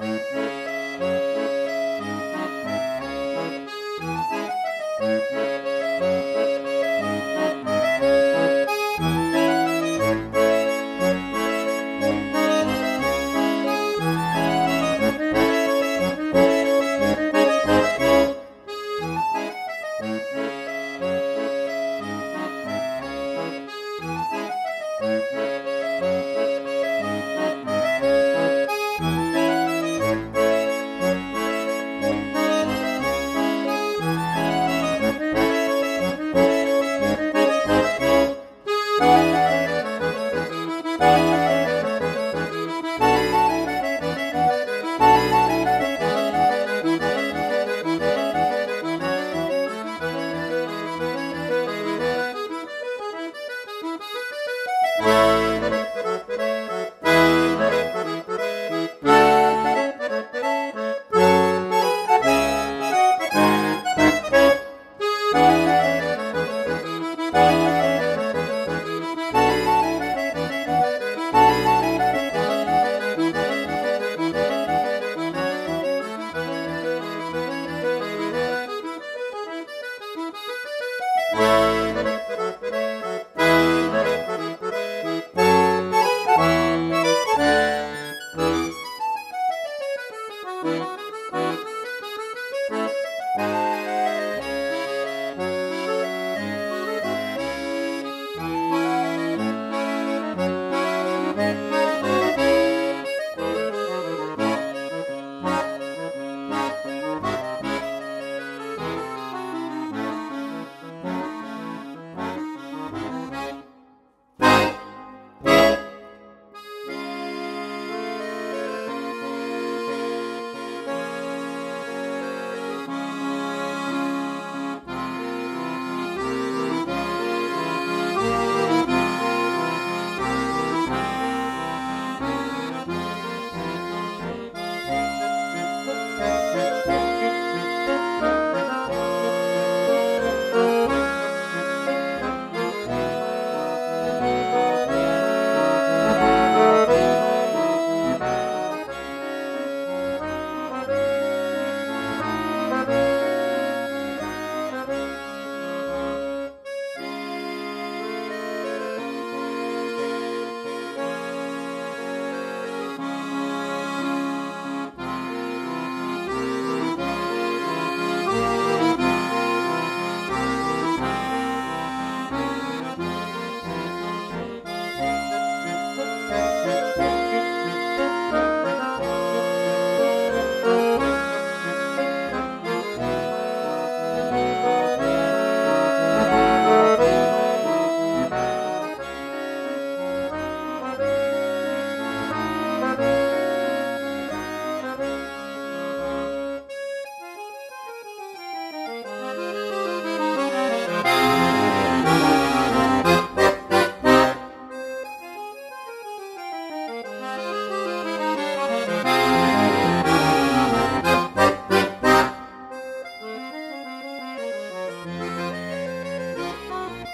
Música